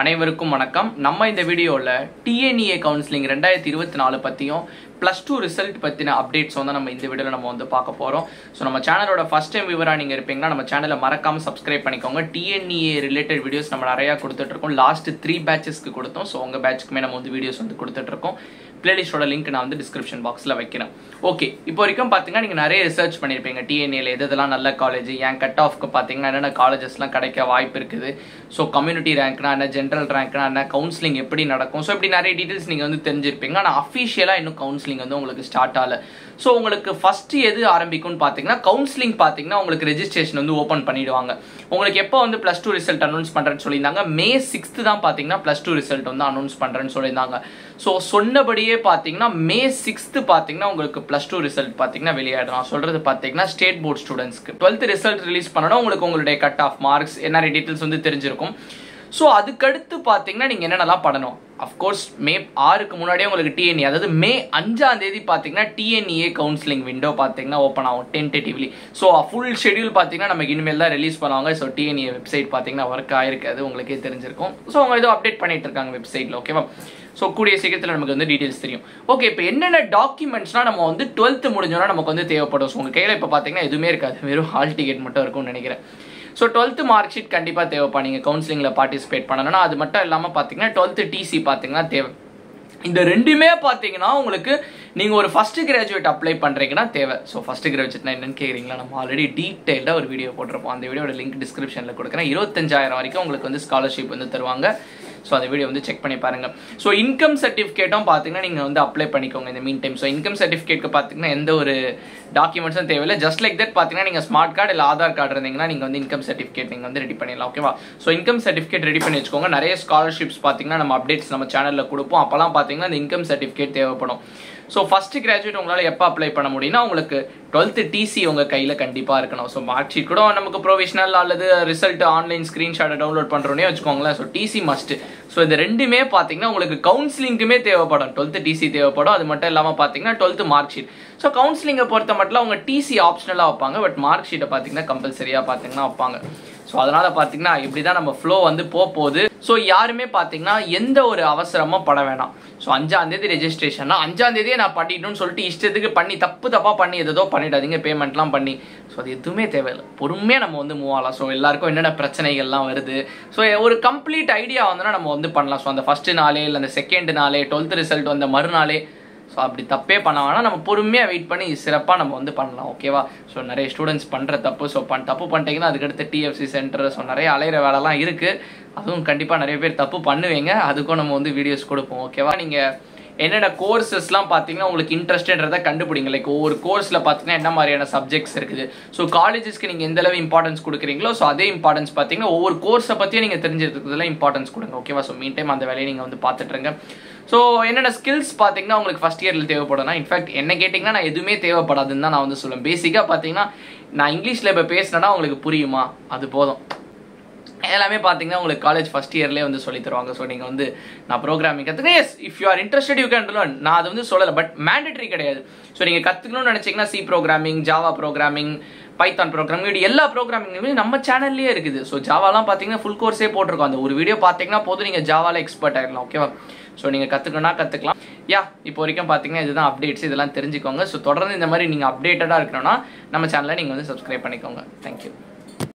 அனைவருக்கும் வணக்கம். நம்ம இந்த வீடியோவில் டிஎன்இஏ கவுன்சிலிங் ரெண்டாயிரத்தி இருபத்தி நாலு பற்றியும் ப்ளஸ் டூ ரிசல்ட் பற்றின அப்டேட்ஸ் வந்து நம்ம இந்த வீடியோவில் நம்ம வந்து பார்க்க போகிறோம் ஸோ நம்ம சேனலோட ஃபஸ்ட் டைம் விவராக நீங்கள் இருப்பீங்கன்னா நம்ம சேனலை மறக்காமல் சப்ஸ்கிரைப் பண்ணிக்கோங்க. டிஎன்இஏ ரிலேட்டட் வீடியோஸ் நம்ம நிறையா கொடுத்துட்ருக்கோம் லாஸ்ட் த்ரீ பேட்சஸ்க்கு கொடுத்தோம். ஸோ உங்கள் பேட்சுக்குமே நம்ம வந்து வீடியோஸ் வந்து கொடுத்துட்ருக்கோம் பிளேலிஸ்டோட லிங்க் நான் வந்து டிஸ்கிரிப்ஷன் பாக்ஸில் வைக்கிறேன். ஓகே இப்போ வரைக்கும் பார்த்தீங்கன்னா நீங்கள் நிறைய ரிசர்ச் பண்ணியிருப்பீங்க டிஎன்ஏல எது எதெல்லாம் நல்ல காலேஜ் ஏன் கட் ஆஃப்க்கு பார்த்தீங்கன்னா என்னென்ன காலேஜஸ்லாம் கிடைக்க வாய்ப்பு இருக்குது? ஸோ கம்யூனிட்டி ரேங்க்னா என்ன ஜென்ரல் ரேங்க்னா என்ன கவுன்சிலிங் எப்படி நடக்கும்? ஸோ இப்படி நிறைய டீட்டெயில்ஸ் நீங்கள் வந்து தெரிஞ்சிருப்பீங்க. ஆனால் அஃபிஷியலாக இன்னும் கவுன்சிலிங் வந்து உங்களுக்கு ஸ்டார்ட் ஆகலை. ஸோ உங்களுக்கு ஃபஸ்ட்டு எது ஆரம்பிக்கும்னு பார்த்தீங்கன்னா கவுன்சிலிங் பார்த்தீங்கன்னா உங்களுக்கு ரெஜிஸ்ட்ரேஷன் வந்து ஓப்பன் பண்ணிடுவாங்க. உங்களுக்கு எப்போ வந்து ப்ளஸ் டூ ரிசல்ட் அனௌன்ஸ் பண்ணுறேன்னு சொல்லியிருந்தாங்க? மே சிக்ஸ்த்து தான் பார்த்தீங்கன்னா ப்ளஸ் டூ ரிசல்ட் வந்து அனௌன்ஸ் பண்ணுறேன்னு சொல்லியிருந்தாங்க. ஸோ சொன்னபடி சொன்னபடியே பார்த்தீங்கன்னா மே சிக்ஸ்த்து பார்த்தீங்கன்னா உங்களுக்கு ப்ளஸ் டூ ரிசல்ட் பார்த்தீங்கன்னா வெளியாயிடும். சொல்கிறது பார்த்தீங்கன்னா ஸ்டேட் போர்ட் ஸ்டூடெண்ட்ஸ்க்கு டுவெல்த் ரிசல்ட் ரிலீஸ் பண்ணணும் உங்களுக்கு உங்களுடைய கட் ஆஃப் மார்க்ஸ் என்ன டீட்டெயில்ஸ் வந்து தெரிஞ்சிருக்கும். ஸோ அதுக்கடுத்து பார்த்தீங்கன்னா நீங்கள் என்னென்னலாம் பண்ணணும்? அஃப்கோர்ஸ் மே ஆறுக்கு முன்னாடியே உங்களுக்கு டிஎன்இ அதாவது மே அஞ்சாம் தேதி பார்த்தீங்கன்னா டிஎன்இஏ கவுன்சிலிங் விண்டோ பார்த்தீங்கன்னா ஓப்பன் ஆகும் டென்டேட்டிவ்லி ஸோ ஃபுல் ஷெடியூல் பார்த்தீங்கன்னா நமக்கு இனிமேல் தான் ரிலீஸ் பண்ணுவாங்க. ஸோ டிஎன்இஏ வெப்சைட் பார்த்தீங்கன்னா ஒர்க் ஆயிருக்காது உங்களுக்கே தெரிஞ்சிருக்கும். ஸோ அவங்க ஏதோ அப்டேட் பண்ணிட்டு இருக்காங்க வெப்சைட்டில் ஓகேவா ஸோ கூடிய சீக்கிரத்தில் நமக்கு வந்து டீட்டெயில்ஸ் தெரியும். ஓகே இப்போ என்னென்ன டாக்குமெண்ட்ஸ்னால் நம்ம வந்து டுவெல்த்து முடிஞ்சோன்னா நமக்கு வந்து தேவைப்படும். ஸோ உங்கள் கையில் இப்போ பார்த்தீங்கன்னா எதுவுமே இருக்காது. வெறும் ஹால் டிக்கெட் மட்டும் இருக்கும்னு நினைக்கிறேன். ஸோ டுவெல்த்து மார்க் ஷீட் கண்டிப்பாக தேவைப்பா நீங்கள் கவுன்சிலிங்கில் பார்ட்டிசிபேட் பண்ணணும்னா அது மட்டும் இல்லாமல் பார்த்தீங்கன்னா டுவெல்த்து டிசி பார்த்தீங்கன்னா தேவை. இந்த ரெண்டுமே பார்த்தீங்கன்னா உங்களுக்கு நீங்கள் ஒரு ஃபஸ்ட்டு கிராஜுவேட் அப்ளை பண்ணுறீங்கன்னா தேவை. ஸோ ஃபஸ்ட்டு கிராஜுவேட்னா என்னன்னு கேட்குறீங்களா நம்ம ஆல்ரெடி டீட்டெயில்டாக ஒரு வீடியோ போட்டிருப்போம். அந்த வீடியோட லிங்க் டிஸ்கிரிப்ஷனில் கொடுக்குறேன். இருபத்தஞ்சாயிரம் வரைக்கும் உங்களுக்கு வந்து ஸ்காலர்ஷிப் வந்து தருவாங்க. ஸோ அந்த வீடியோ வந்து செக் பண்ணி பாருங்க. ஸோ இன்கம் சர்டிஃபிகேட்டும் பார்த்தீங்கன்னா நீங்கள் வந்து அப்ளை பண்ணிக்கோங்க இந்த மீன் டைம் ஸோ இன்கம் சர்டிஃபிகேட்க்கு பார்த்தீங்கன்னா எந்த ஒரு டாக்குமெண்ட்ஸும் தேவையில்லை. ஜஸ்ட் லைக் தட் பார்த்தீங்கன்னா நீங்கள் ஸ்மார்ட் கார்டு இல்லை ஆதார் கார்டு இருந்தீங்கன்னா நீங்கள் வந்து இன்கம் சர்டிஃபிகேட் நீங்கள் வந்து ரெடி பண்ணிடலாம் ஓகேவா ஸோ இன்கம் சர்டிஃபிகேட் ரெடி பண்ணி வச்சுக்கோங்க. நிறைய ஸ்காலர்ஷிப்ஸ் பார்த்தீங்கன்னா நம்ம அப்டேட்ஸ் நம்ம சேனலில் கொடுப்போம். அப்போலாம் பார்த்தீங்கன்னா இந்த இன்கம் சர்டிஃபிகேட் தேவைப்படும். ஸோ ஃபஸ்ட்டு கிராஜுவேட் உங்களால் எப்போ அப்ளை பண்ண முடியும்னா உங்களுக்கு டுவெல்த்து டிசி உங்கள் கையில் கண்டிப்பாக இருக்கணும். ஸோ மார்க் ஷீட் கூட நமக்கு ப்ரொவிஷனல் அல்லது ரிசல்ட் ஆன்லைன் ஸ்க்ரீன்ஷாட்டை டவுன்லோட் பண்ணுறோன்னே வச்சுக்கோங்களேன். ஸோ டிசி மஸ்ட் ஸோ இது ரெண்டுமே பார்த்தீங்கன்னா உங்களுக்கு கவுன்சிலிங்க்குமே தேவைப்படும். டுவெல்த்து டிசி தேவைப்படும். அது மட்டும் இல்லாமல் பார்த்தீங்கன்னா டுவெல்த்து மார்க் ஷீட் ஸோ கவுன்சிலிங்கை பொறுத்த மட்டும் அவங்க டிசி ஆப்ஷனலாக வைப்பாங்க. பட் மார்க் ஷீட்டை பார்த்தீங்கன்னா கம்பல்சரியாக பார்த்தீங்கன்னா வைப்பாங்க. ஸோ அதனால் பார்த்தீங்கன்னா இப்படி தான் நம்ம ஃப்ளோ வந்து போகுது ஸோ யாருமே பார்த்தீங்கன்னா எந்த ஒரு அவசரமும் பட வேணாம். ஸோ அஞ்சாந்தேதி ரெஜிஸ்ட்ரேஷன்னா அஞ்சாந்தேதியே நான் பண்ணிட்டோம்னு சொல்லிட்டு இஷ்டத்துக்கு பண்ணி தப்பு தப்பாக பண்ணி எதோ பண்ணிடாதீங்க பேமெண்ட்லாம் பண்ணி. ஸோ அது எதுவுமே தேவையில்லை. பொறுமையாக நம்ம வந்து மூவ் ஆகலாம். ஸோ எல்லாருக்கும் என்னென்ன பிரச்சனைகள்லாம் வருது. ஸோ ஒரு கம்ப்ளீட் ஐடியா வந்தோன்னா நம்ம வந்து பண்ணலாம். ஸோ அந்த ஃபஸ்ட்டு நாளே இல்லை அந்த செகண்ட் நாளே டுவெல்த் ரிசல்ட் வந்த மறுநாளே ஸோ அப்படி தப்பே பண்ண வேணாம். நம்ம பொறுமையாக வெயிட் பண்ணி சிறப்பாக நம்ம வந்து பண்ணலாம் ஓகேவா ஸோ நிறைய ஸ்டூடெண்ட்ஸ் பண்ணுற தப்பு ஸோ பண் தப்பு பண்ணிட்டீங்கன்னா அதுக்கடுத்து டிஎஃப்சி சென்டர் ஸோ நிறைய அலையிற வேலைலாம் இருக்குது அதுவும் கண்டிப்பாக நிறைய பேர் தப்பு பண்ணுவீங்க. அதுக்கும் நம்ம வந்து வீடியோஸ் கொடுப்போம் ஓகேவா நீங்கள் என்னென்ன கோர்சஸ்லாம் பார்த்தீங்கன்னா உங்களுக்கு இன்ட்ரெஸ்ட்ன்றதை கண்டுபிடிங்க. லைக் ஒவ்வொரு கோர்ஸில் பார்த்தீங்கன்னா என்ன மாதிரியான சப்ஜெக்ட்ஸ் இருக்குது. ஸோ காலேஜஸ்க்கு நீங்கள் எந்த அளவு இம்பார்ட்டன்ஸ் கொடுக்குறீங்களோ ஸோ அதே இம்பார்ட்டன்ஸ் பார்த்தீங்கன்னா ஒவ்வொரு கோர்ஸை பற்றியும் நீங்கள் தெரிஞ்சிருக்கிறதுல இம்பார்ட்டன்ஸ் கொடுங்க. ஓகேவா ஸோ மீன் டைம் அந்த வேலையை நீங்கள் வந்து பார்த்துட்ருங்க ஸோ என்னென்ன ஸ்கில்ஸ் பார்த்தீங்கன்னா உங்களுக்கு ஃபஸ்ட் இயரில் தேவைப்படும்னா இன்ஃபேக்ட் என்ன கேட்டிங்கன்னா நான் எதுவுமே தேவைப்படாதுன்னு தான் நான் வந்து சொல்லுவேன். பேசிக்காக பார்த்தீங்கன்னா நான் இங்கிலீஷில் இப்போ பேசினேன்னா உங்களுக்கு புரியுமா? அது போதும். எல்லாமே பார்த்தீங்கன்னா உங்களுக்கு காலேஜ் ஃபஸ்ட் இயர்லேயே வந்து சொல்லி தருவாங்க. ஸோ நீங்கள் வந்து நான் ப்ரோக்ராமிங் கற்றுக்கணும் yes if you are interested you can learn நான் அது வந்து சொல்லலை பட் மேண்டட்ரி கிடையாது. ஸோ நீங்கள் கற்றுக்கணும்னு நினச்சிங்கன்னா C programming Java programming Python programming இப்படி எல்லா ப்ரோக்ராமிங்குமே நம்ம சேனல்லே இருக்குது. ஸோ ஜாவாலாம் பார்த்தீங்கன்னா ஃபுல் கோர்ஸே போட்டிருக்கோம். அந்த ஒரு வீடியோ பார்த்தீங்கன்னா போதும். நீங்கள் ஜாவாவில் எக்ஸ்பர்ட் ஆகிடலாம் ஓகேவா ஸோ நீங்கள் கற்றுக்கணும்னா கற்றுக்கலாம் யா இப்போ வரைக்கும் பார்த்தீங்கன்னா இதுதான் அப்டேட்ஸ் இதெல்லாம் தெரிஞ்சுக்கோங்க. ஸோ தொடர்ந்து இந்த மாதிரி நீங்கள் அப்டேட்டடாக இருக்கணும்னா நம்ம சேனலை நீங்கள் வந்து சப்ஸ்கிரைப் பண்ணிக்கோங்க. தேங்க்யூ